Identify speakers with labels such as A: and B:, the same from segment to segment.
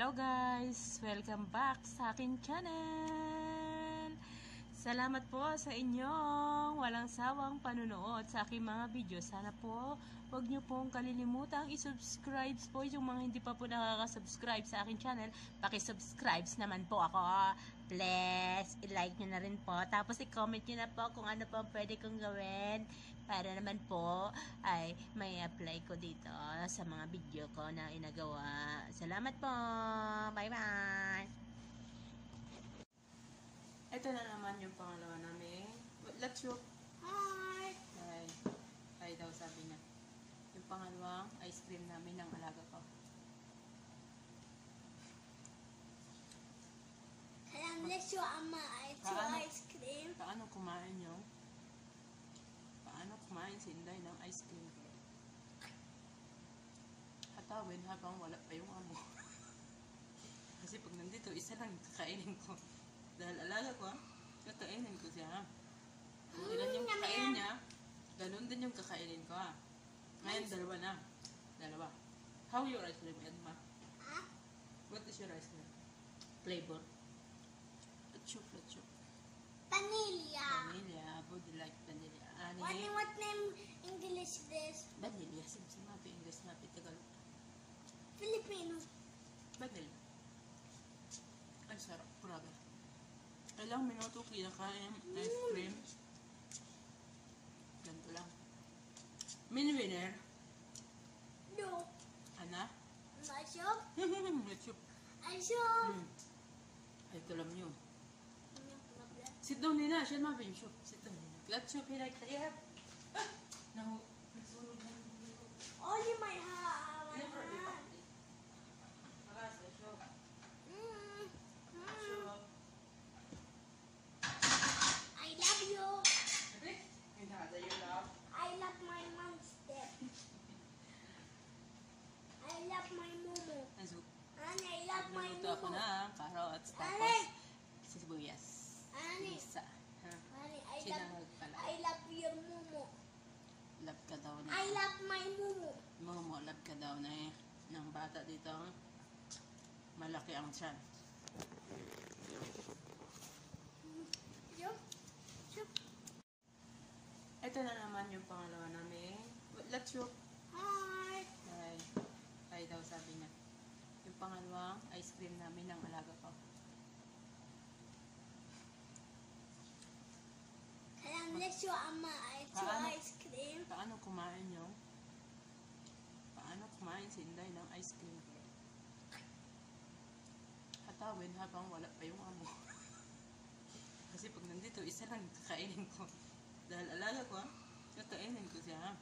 A: Hello guys! Welcome back sa akin channel! Salamat po sa inyong walang sawang panunood sa aking mga video. Sana po huwag niyo pong kalilimutang i-subscribe po yung mga hindi pa po nakaka-subscribe sa akin channel. Paki-subscribe naman po ako. Please, i-like niyo na rin po. Tapos i-comment niyo na po kung ano po pwede kong gawin para naman po ay may apply ko dito sa mga video ko na inagawa. Salamat po! Bye-bye! Ito na naman yung pangalawa namin. Let's look.
B: Hi!
A: Ay, ay daw sabi niya. Yung pangalawang ice cream namin ng alaga ko.
B: Alam ang mga
A: Paano?
B: ice cream.
A: Paano kumain nyo? Paano kumain si Inday ng ice cream? Hatawin habang wala pa yung amo. Kasi pag nandito, isa lang kakainin ko. Dahil alaga ko, kakainin ko siya. Kung ilan yung kakainin niya, ganun din yung kakainin ko. ah. Ngayon, dalawa na. Dalawa. How your ice cream, Edma?
B: Ah?
A: What is your ice cream? Flavor? Let's let's
B: Vanilla.
A: Vanilla. Would you like vanilla?
B: What,
A: Ani?
B: what name English this?
A: Vanilla. Simsim mapi. English mapi. Tagalog.
B: Filipino.
A: Vanilla. Ay, sarap. Ilang minuto kinakain ice cream. Ganito lang. Mini winner.
B: No.
A: Ana?
B: Masyo?
A: Let's soup.
B: Asyo.
A: Hmm. Ay, ito lang yun. Sit down nila. Siya yung soup. Sit down nila. Let's soup. Hinay tayo. Ah! Nahu. Nagsulog na.
B: Only my heart.
A: Never be back. Alas, let's go.
B: Mm.
A: Let's
B: Mm.
A: go.
B: I love you.
A: Sabi? Hinada yung love.
B: I love my mom's step. I love my mumu.
A: Nasu.
B: And I love my
A: Nagluto ako
B: mumu.
A: ng carrots,
B: Alay!
A: tapos sibuyas.
B: Ani.
A: Lisa. Ha?
B: Honey, I love,
A: Sinangag pala.
B: I love your mumu.
A: Love ka daw na.
B: I love my mumu.
A: Momo, love ka daw na eh. Ng bata dito. Malaki ang tiyan. Ito na naman yung pangalawa namin. Let's look.
B: Hi.
A: Ay, ay daw sabi niya. Yung pangalawang ice cream namin ng alaga ko.
B: Alam na siya
A: Paano?
B: ice cream.
A: Paano kumain nyo? Kumain si Inday ng ice cream? Hatawin habang wala pa yung amo. Kasi pag nandito, isa lang kakainin ko. Dahil alaga ko, kakainin ko siya.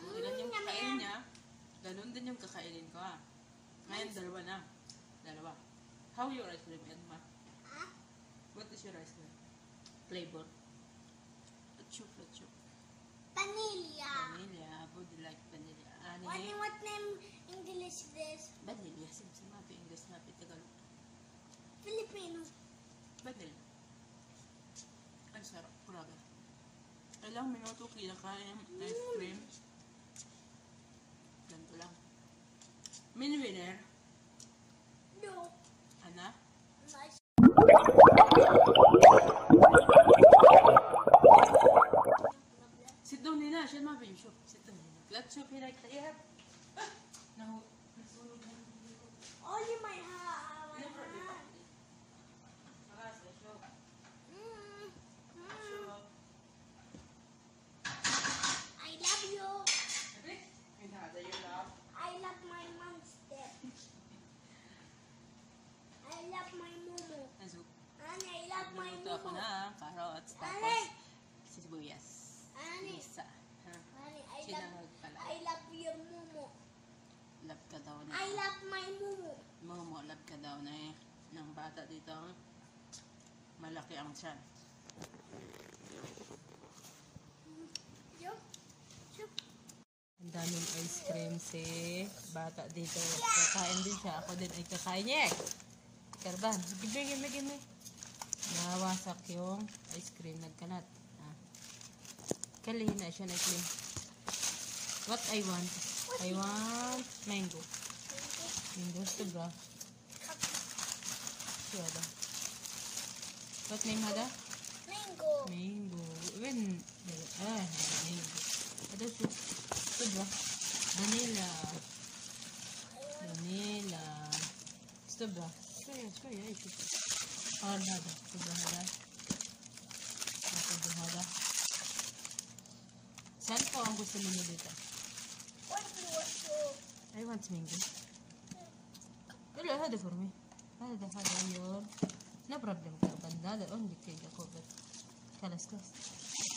A: Kung ilan yung kakainin niya, ganun din yung kakainin ko. ah. Ngayon, dalawa na. Dalawa. How your ice cream, Edma?
B: Ah?
A: What is your ice cream? Flavor? Let's soup.
B: Vanilla.
A: Vanilla. Would you like vanilla?
B: What,
A: Ani?
B: what name English this?
A: Vanilla. Simsim mapi. English mapi. Tagalog.
B: Filipino.
A: Vanilla. Ang sarap. Grabe. Ilang minuto kinakain ice cream. Ganito lang. Mini winner.
B: No.
A: Ana?
B: Nice.
A: Sit down. Siya mapi yung soup. Sit down nila. Let's soup. Hinay tayo. Ah! Nahu. Nagsulog na.
B: Only my heart.
A: Never be back. Alas, let's go.
B: Mm.
A: Let's
B: Mm.
A: go.
B: I love you.
A: Sabi? Hinada yung love.
B: I love my mom's step. I love my mumu.
A: Nasu.
B: And I
A: Nagluto ako
B: mumu.
A: ng carrots, tapos sibuyas. Lisa. Ha?
B: I love,
A: pala.
B: I love your mumu.
A: Love ka daw na.
B: I love my mumu.
A: Momo, love ka daw na eh. Ng bata dito, malaki ang.
B: Yup.
A: Ang daming ice cream si bata dito. Kakain din siya. Ako din ay kakain niya. Karban, give me, give me, give me. Nawasak yung ice cream. Nagkalat. Ah. Kalina siya na cream. What I want? I want mango. Mango to bra. you, Hada? What name, Hada?
B: Mango.
A: Mango. When? Ah, mango. Hada siya. Ito ba? Vanilla. Vanilla. Ba? Soya, soya. Ito. Orada da kudrahada. Kudrahada. Saan po ang gusto ninyo dito?
B: What do you want to?
A: I want mango. Dali, hada for me. Hada, hada, yun. No problem ka. Bandada, only kaya ko. But, kalas, kalas.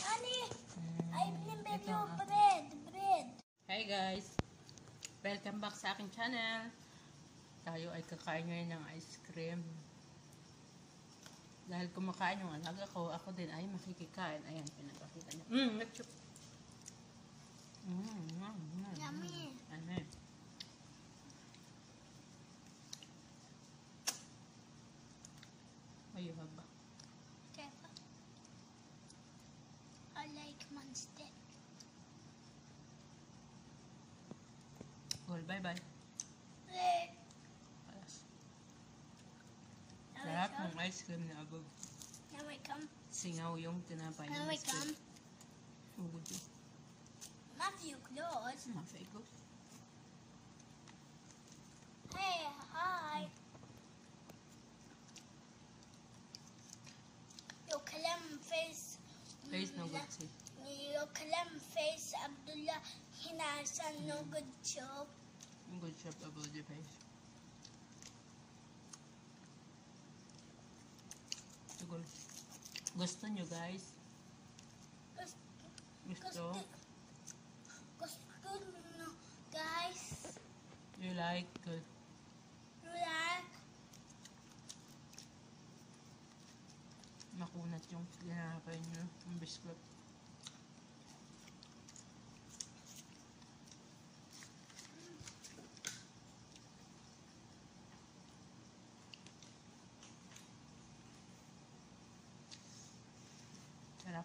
B: Honey,
A: hmm,
B: I bread, bread.
A: Hi guys. Welcome back sa aking channel. Tayo ay kakain ngayon ng ice cream. Dahil kumakain yung alaga ko, ako din ay makikikain. Ayan, pinapakita niya. Mmm, ketchup. Mmm, mm, mm,
B: Yummy.
A: Ano eh. Ay, haba.
B: Careful. I like monster.
A: Well, bye-bye. ice cream in the oven.
B: Now I come.
A: Sing out young
B: dinner
A: by
B: now.
A: Now I
B: come.
A: Who you?
B: Matthew Claus.
A: Matthew Claus.
B: Hey, hi. Your Kalem face.
A: Face no good too.
B: Your Kalem face, Abdullah. Hina, son, no good job.
A: No good job, Abdullah, your face. Siguro. Gusto nyo guys?
B: Gusto,
A: Gusto?
B: no, guys.
A: You like? Good.
B: You like?
A: Makunat yung ginapay nyo. Yung biskuit. Sarap.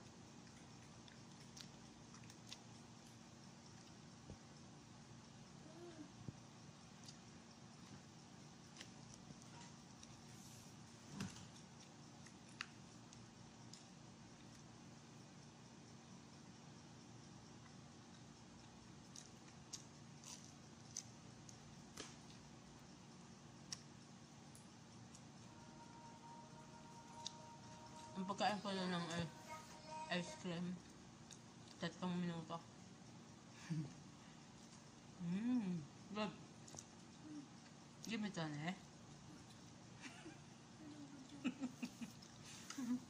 A: Ang pagkain ko lang ng i- ice cream, tatlong minuto. Mmm, good. Give me that eh.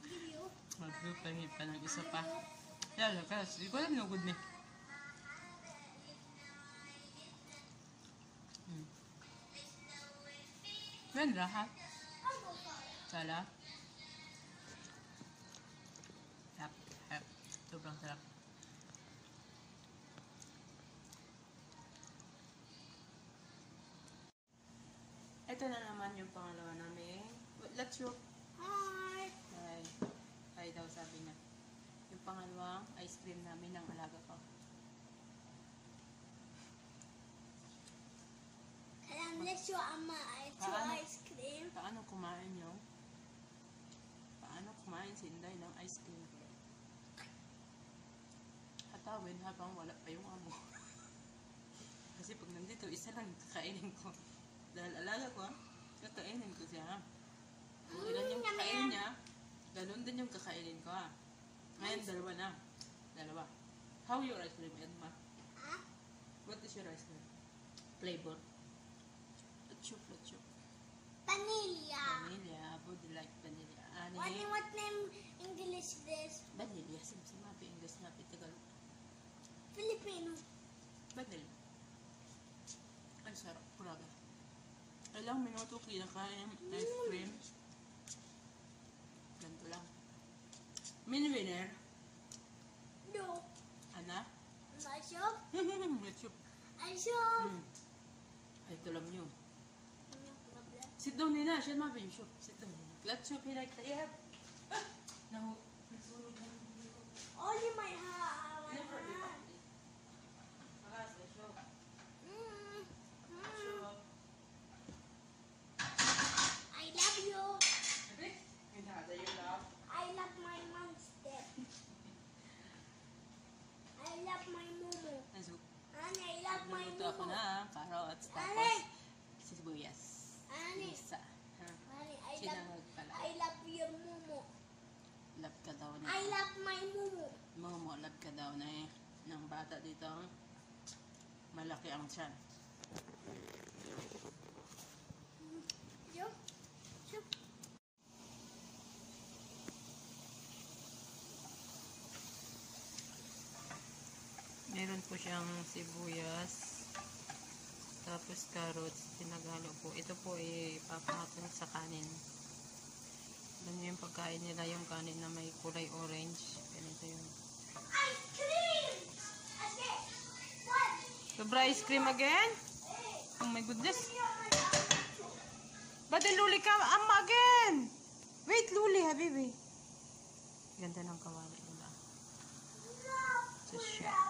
B: Video.
A: Magpapahit pa ng isa pa. Yala, kalas. Di ko alam no good ni. Hmm. Yan lahat. Sala. Sarap. Sobrang sarap. Ito na naman yung pangalawa namin. Let's go.
B: Hi.
A: Ay, ay daw sabi niya. Yung pangalawang ice cream namin ng alaga ko.
B: Kalam, let's show Amma ice
A: Paano?
B: ice cream.
A: Paano kumain nyo? Paano kumain si Inday ng ice cream? Hatawin habang wala pa yung amo. Kasi pag nandito, isa lang kakainin ko. Dahil alaga ko, kakainin ko siya. Kung ilan yung kakainin niya, ganun din yung kakainin ko. ah. Ngayon, dalawa na. Dalawa. How your ice cream, Edma?
B: Ah?
A: What is your ice cream? Flavor? Let's let's
B: Vanilla.
A: Vanilla, would you like vanilla?
B: What,
A: Ani?
B: what name English this?
A: Vanilla, simsim mapi English mapi Tagalog.
B: Filipino.
A: Vanilla. Ang sarap, grabe. Ilang minuto kinakain ng ice cream. Ganito lang. Min winner.
B: No.
A: Ana? Let's
B: I shop.
A: Hmm. Ay, ito lang yun. Sit down nina, siya mapi yung shop. Sit down nina. Let's shop here like that. Ah! No. Nagsunog na.
B: Only my hand. My
A: Never.
B: hand.
A: Magas, let's shop.
B: Mm. Mm.
A: Shop.
B: I love you.
A: ka daw na eh, ng bata dito. Malaki ang tiyan.
B: Yup. Yup.
A: Meron po siyang sibuyas. Tapos carrots, pinagalo po. Ito po ay papahapon sa kanin. Alam niyo yung pagkain nila, yung kanin na may kulay orange. Ganito yun.
B: Ice cream!
A: Sobra ice cream again? Oh my goodness. Ba't yung luli ka? Amma again! Wait, luli, habibi. Ganda ng kawali nila. Welcome